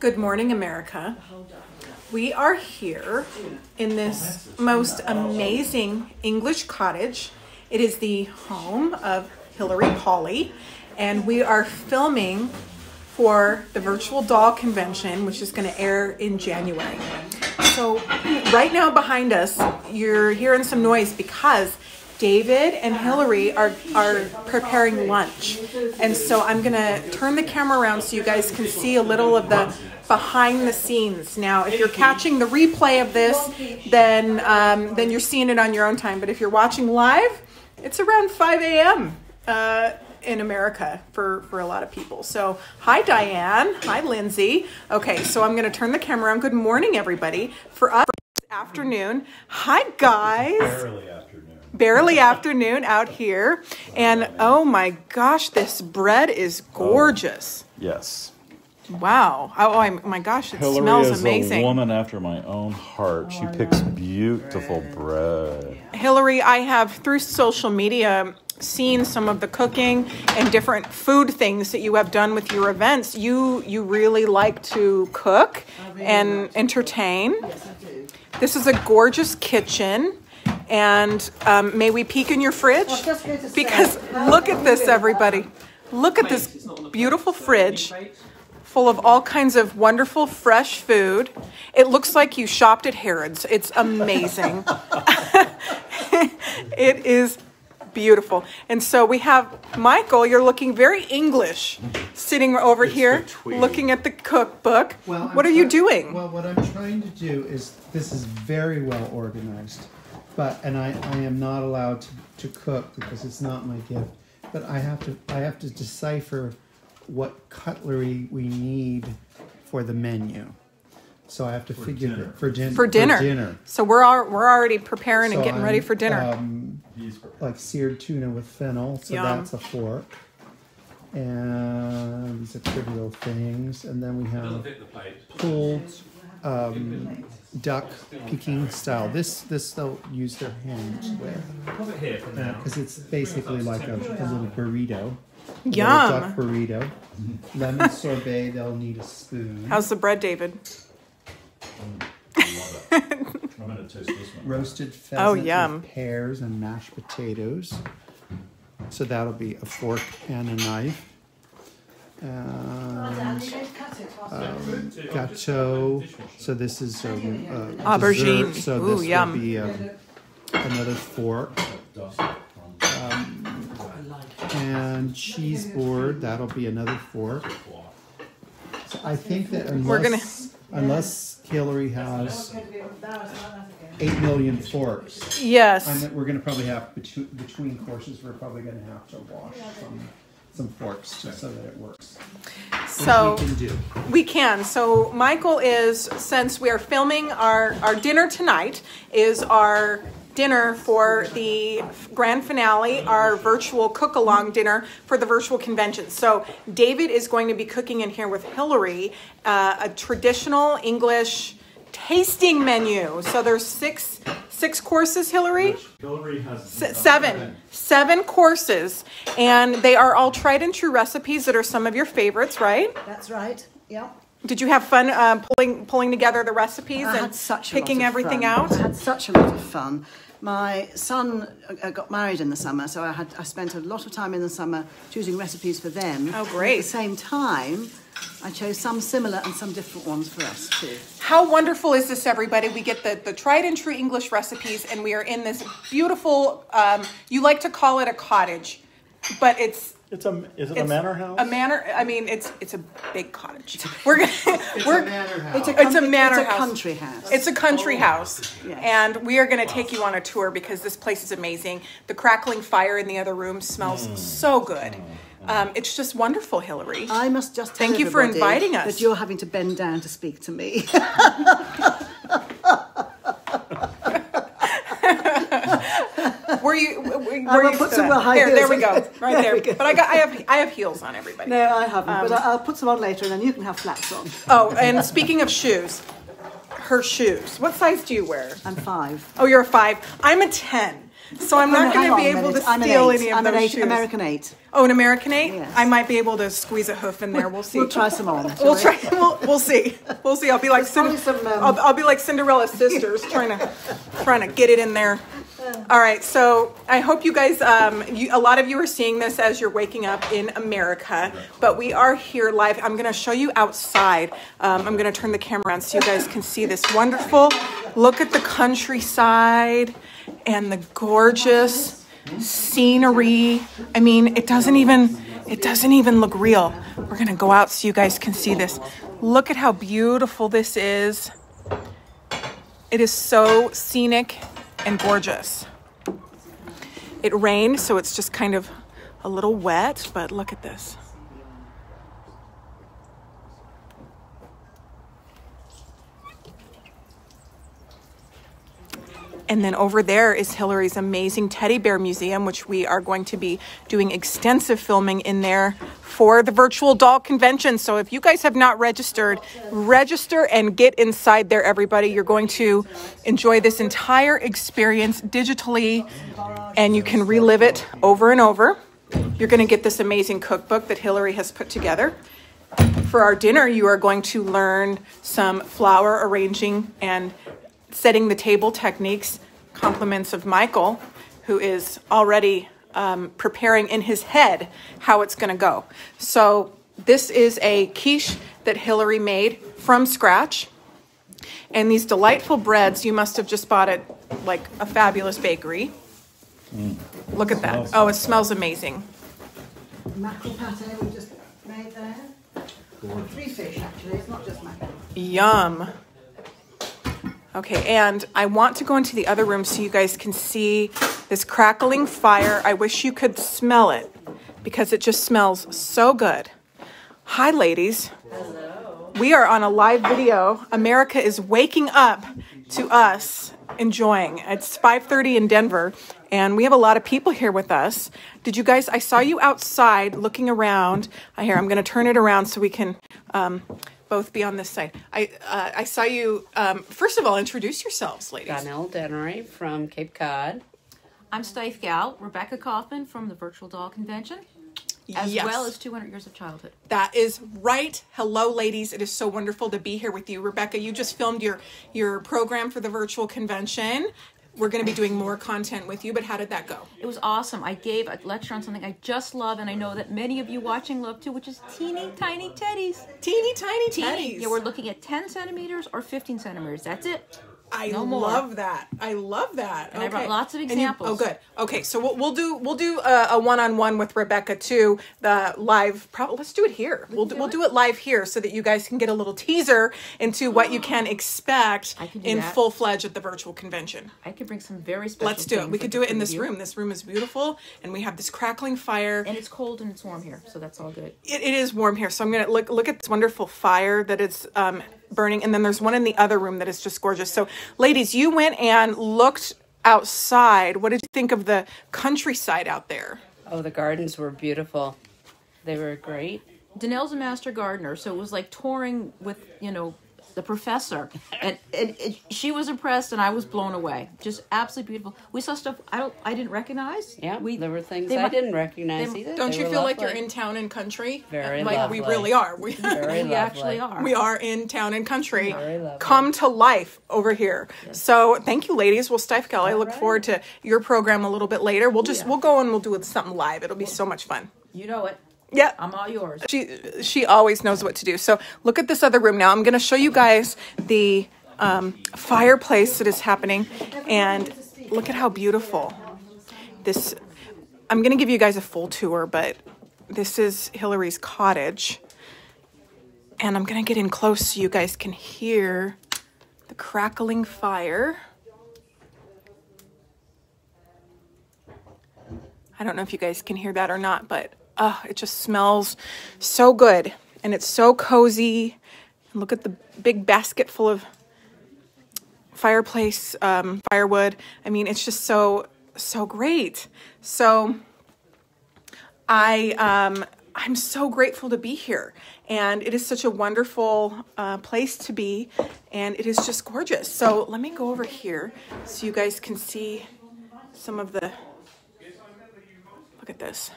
Good morning, America. We are here in this most amazing English cottage. It is the home of Hilary Pauley, and we are filming for the Virtual Doll Convention, which is going to air in January. So, right now behind us, you're hearing some noise because David and Hilary are, are preparing lunch. And so I'm going to turn the camera around so you guys can see a little of the behind the scenes. Now, if you're catching the replay of this, then, um, then you're seeing it on your own time. But if you're watching live, it's around 5 a.m. Uh, in America for, for a lot of people. So, hi, Diane. Hi, Lindsay. Okay, so I'm going to turn the camera on. Good morning, everybody. For us, afternoon. Hi, guys. Afternoon. Barely afternoon out here. And oh my gosh, this bread is gorgeous. Oh, yes. Wow. Oh, I, my gosh, it Hilary smells is amazing. a woman after my own heart. She picks beautiful bread. Hilary, I have through social media seen some of the cooking and different food things that you have done with your events. You you really like to cook and entertain. This is a gorgeous kitchen. And um, may we peek in your fridge? just to Because how look at this, everybody. Look at this beautiful fridge full of all kinds of wonderful fresh food. It looks like you shopped at Harrods. It's amazing. it is beautiful. And so we have Michael, you're looking very English sitting over here looking at the cookbook. Well, I'm what are you doing? Well, what I'm trying to do is this is very well organized, but and I, I am not allowed to, to cook because it's not my gift. But I have to I have to decipher what cutlery we need for the menu. So I have to figure dinner. that for, din- for dinner. For dinner. So we're al- we're already preparing and getting ready I'm, for dinner. Um, like seared tuna with fennel, so Yum. that's a fork. And these are trivial things, and then we have pulled um, duck Peking style. This this they'll use their hands with because it's basically like a, a little burrito. A little Yum. duck burrito. Lemon sorbet. They'll need a spoon. How's the bread, David? I'm going to taste this one. roasted pheasant Oh, yum. with pears and mashed potatoes. So that'll be a fork and a knife. And um, gâteau. So this is um, uh, Aubergine. Dessert, so Ooh, this yum. will be um, another fork. Um, and cheese board. That'll be another fork. So I think that unless, We're gonna- unless Hilary has eight million forks. Yes. We're gonna probably have between, between courses. We're probably gonna have to wash some some forks just so that it works. So we can do. We can. So Michael is since we are filming our our dinner tonight is our dinner for the grand finale, our virtual cook along dinner for the virtual convention. So David is going to be cooking in here with Hilary uh, a traditional English tasting menu. So there's six six courses, Hilary. Hilary has Se- seven seven courses and they are all tried and true recipes that are some of your favorites right That's right. Yeah. Did you have fun uh, pulling pulling together the recipes I and such picking everything fun. out? I had such a lot of fun. My son uh, got married in the summer, so I had I spent a lot of time in the summer choosing recipes for them. Oh, great. At the same time, I chose some similar and some different ones for us too. How wonderful is this, everybody? We get the, the tried and true English recipes, and we are in this beautiful, um, you like to call it a cottage, but it's. It's a, is it a it's manor house? A manor. I mean, it's it's a big cottage. We're gonna. It's we're, a manor house. It's a, It's a country- manor it's a house. country house. It's a country house. Yes. And we are going to take you on a tour because this place is amazing. The crackling fire in the other room smells so good. Um, it's just wonderful, Hilary. I must just tell Thank you for everybody inviting us. That you're having to bend down to speak to me. Were you? Were, were I will you put some high there, there we go. Right There there. we go. But I got. I have. I have heels on everybody. no, I haven't, Um, but I'll put some on later, and then you can have flats on. Oh, and speaking of shoes, her shoes. What size do you wear? I'm five. Oh, you're a five. I'm a ten. So I'm not going to be able to. I'm steal any of I'm an eight, shoes. American eight. Oh, an American eight? Yes. I might be able to squeeze a hoof in there. We'll see. We'll try some on. We'll we? try. We'll, we'll see. We'll see. I'll be like Cinderella. some, um, I'll, I'll be like Cinderella's sisters, trying to trying to get it in there. All right. So I hope you guys. Um, you, a lot of you are seeing this as you're waking up in America, but we are here live. I'm going to show you outside. Um, I'm going to turn the camera on so you guys can see this wonderful. Look at the countryside and the gorgeous scenery. I mean, it doesn't even it doesn't even look real. We're going to go out so you guys can see this. Look at how beautiful this is. It is so scenic and gorgeous. It rained, so it's just kind of a little wet, but look at this. And then over there is Hilary's amazing teddy bear museum, which we are going to be doing extensive filming in there for the virtual doll convention. So if you guys have not registered, register and get inside there, everybody. You're going to enjoy this entire experience digitally and you can relive it over and over. You're going to get this amazing cookbook that Hilary has put together. For our dinner, you are going to learn some flower arranging and setting the table techniques, compliments of Michael, who is already um, preparing in his head how it's going to go. So, this is a quiche that Hilary made from scratch. And these delightful breads, you must have just bought at like a fabulous bakery. Look at that. Oh, it smells amazing. Mackerel pate we just made there. Three fish actually, it's not just mackerel. Yum. Okay, and I want to go into the other room so you guys can see this crackling fire. I wish you could smell it because it just smells so good. Hi, ladies. Hello. We are on a live video. America is waking up to us enjoying. It's 5:30 in Denver, and we have a lot of people here with us. Did you guys? I saw you outside looking around. Hear. I'm going to turn it around so we can um, both be on this side. I uh, I saw you. Um, first of all, introduce yourselves, ladies. Donnell Dennery from Cape Cod. I'm Steiff Gal, Rebecca Kaufman from the Virtual Doll Convention, as Yes. well as 200 Years of Childhood. That is right. Hello, ladies. It is so wonderful to be here with you, Rebecca. You just filmed your your program for the virtual convention. We're going to be doing more content with you, but how did that go? It was awesome. I gave a lecture on something I just love, and I know that many of you watching love too, which is teeny tiny teddies. Teeny tiny Teeny. teddies. Yeah, we're looking at 10 centimeters or 15 centimeters. That's it. I No love that. I love that. And I brought lots of And you- examples. oh, good. Okay, so we'll, we'll do we'll do a, a one-on-one with Rebecca too. The live. Probably let's do it here. We'll do, we'll do it live here so that you guys can get a little teaser into what you can expect can in that. full fledged at the virtual convention. I could bring some very special Let's do it. We could do it in this preview. room. This room is beautiful, and we have this crackling fire. And it's cold and it's warm here, so that's all good. It, it is warm here, so I'm gonna look look at this wonderful fire that is um, burning, and then there's one in the other room that is just gorgeous. So, ladies, you went and looked outside. What did you think of the countryside out there? Oh, the gardens were beautiful. They were great. Danelle's a master gardener, so it was like touring with, you know, the professor. And, and it, she was impressed, and I was blown away. Just absolutely beautiful. We saw stuff I don't, I didn't recognize. Yeah, we there were things they I didn't recognize they- either. Don't They you were feel like you're in town and country? Very like we really are. We, Very We actually are. we are in town and country. Very. Come to life over here. So thank you, ladies. Well, Steiff Gal, I look forward to your program a little bit later. We'll just we'll go and we'll do something live. It'll be so much fun. You know it. Yeah. I'm all yours. she she always knows what to do. So look at this other room now. I'm going to show you guys the um, fireplace that is happening, and look at how beautiful this. I'm going to give you guys a full tour, but this is Hilary's cottage, and I'm going to get in close so you guys can hear the crackling fire. I don't know if you guys can hear that or not, but oh, it just smells so good and it's so cozy. And look at the big basket full of fireplace um, firewood. I mean, it's just so so great. So I um, I'm so grateful to be here, and it is such a wonderful uh, place to be, and it is just gorgeous. So let me go over here so you guys can see some of the. Look at this.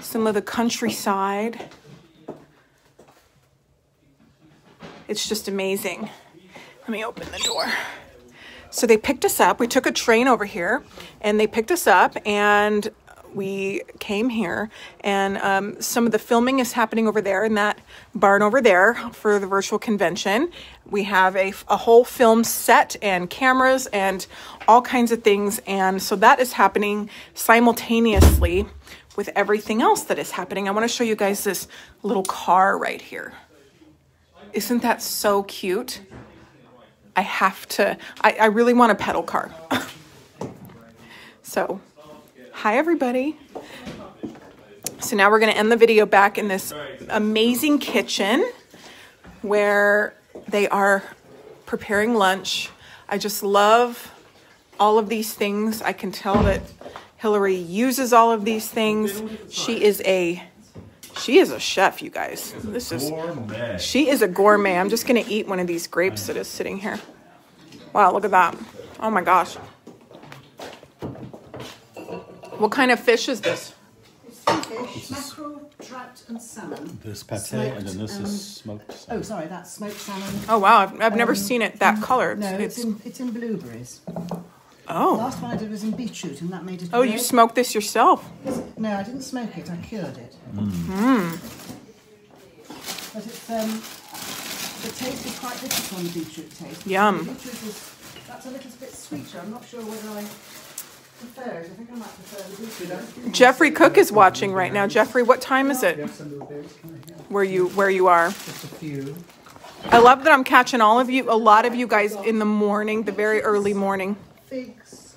Some of the countryside. It's just amazing. Let me open the door. So they picked us up. We took a train over here and they picked us up and we came here and um, some of the filming is happening over there in that barn over there for the virtual convention. We have a, a whole film set and cameras and all kinds of things. And so that is happening simultaneously with everything else that is happening. I want to show you guys this little car right here. Isn't that so cute? I have to, I, I really want a pedal car. so, hi everybody. So now we're going to end the video back in this amazing kitchen where they are preparing lunch. I just love all of these things. I can tell that Hilary uses all of these things. She is a she is a chef, you guys. This is Gourmet. she is a gourmet. I'm just gonna eat one of these grapes that is sitting here. Wow, look at that. Oh my gosh. What kind of fish is this? Fish, mackerel, trout, and salmon. This pate Smoked, and then this um, is smoked. salmon. Oh, sorry, that's smoked salmon. Oh wow, I've, I've never Um, seen it that color. No, It's, it's in it's in blueberries. Oh. Last one I did was in beetroot, and that made it. Oh, you smoked this yourself. No, I didn't smoke it. I cured it. Hmm. But it's um, the taste is quite different from the beetroot taste. Yum. The beetroot is that's a little bit sweeter. I'm not sure whether I prefer it. I think I might prefer the beetroot. Jeffrey Cook is watching right now. Jeffrey, what time is it have some blueberries? Can I have where you where you are? just a few? I love that I'm catching all of you, a lot of you guys in the morning, the very early morning. Figs,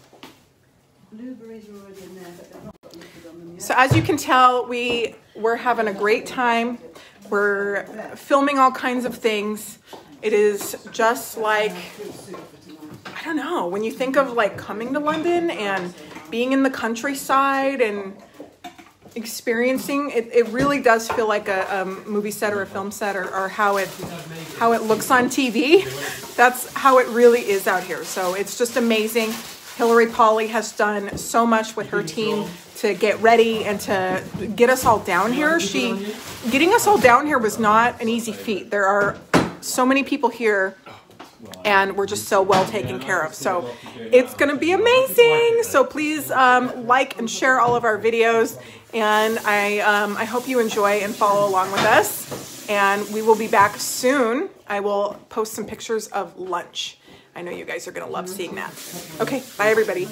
blueberries are already in there, but they're not got liquid on them yet. So as you can tell, we we're having a great time. We're filming all kinds of things. It is just like I don't know, when you think of like coming to London and being in the countryside and experiencing it, it really does feel like a, a movie set or a film set or, or how it how it looks on TV. That's how it really is out here. So it's just amazing. Hilary Pauley has done so much with her team to get ready and to get us all down here. She getting us all down here was not an easy feat. There are so many people here and we're just so well taken care of. So it's going to be amazing. So please um, like and share all of our videos, and I um, I hope you enjoy and follow along with us. And we will be back soon. I will post some pictures of lunch. I know you guys are going to love seeing that. Okay, bye everybody.